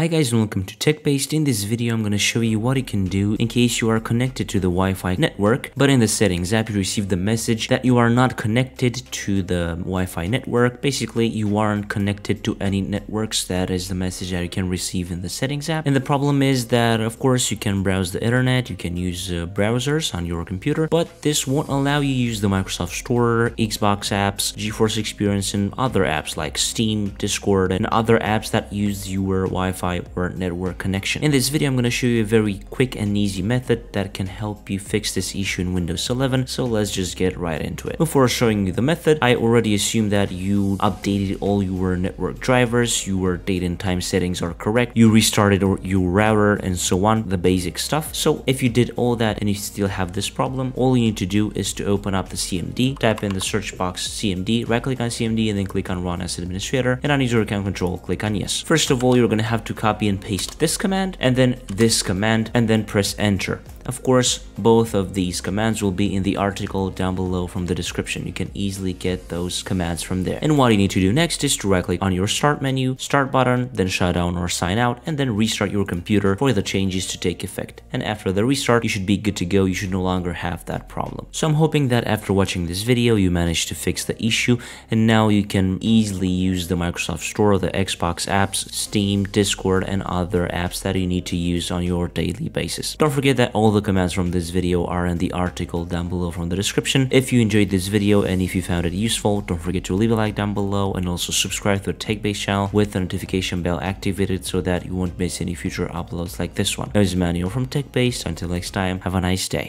Hi guys and welcome to TechBased. In this video I'm going to show you what you can do in case you are connected to the Wi-Fi network but in the settings app you receive the message that you are not connected to the Wi-Fi network. Basically you aren't connected to any networks that is the message that you can receive in the settings app and the problem is that of course you can browse the internet, you can use uh, browsers on your computer but this won't allow you to use the Microsoft Store, Xbox apps, GeForce Experience and other apps like Steam, Discord and other apps that use your Wi-Fi Wi-Fi or network connection. In this video, I'm going to show you a very quick and easy method that can help you fix this issue in Windows 11. So let's just get right into it. Before showing you the method, I already assume that you updated all your network drivers, your date and time settings are correct, you restarted your router and so on, the basic stuff. So if you did all that and you still have this problem, all you need to do is to open up the CMD, type in the search box CMD, right click on CMD and then click on run as administrator and on user account control, click on yes. First of all, you're going to have to to copy and paste this command and then this command and then press enter. Of course, both of these commands will be in the article down below from the description. You can easily get those commands from there. And what you need to do next is click on your start menu, start button, then shut down or sign out, and then restart your computer for the changes to take effect. And after the restart, you should be good to go. You should no longer have that problem. So I'm hoping that after watching this video, you managed to fix the issue and now you can easily use the Microsoft Store, the Xbox apps, Steam, Discord, and other apps that you need to use on your daily basis. Don't forget that all the commands from this video are in the article down below from the description. If you enjoyed this video and if you found it useful, don't forget to leave a like down below and also subscribe to the TechBased channel with the notification bell activated so that you won't miss any future uploads like this one. This is Manuel from TechBase. Until next time, have a nice day.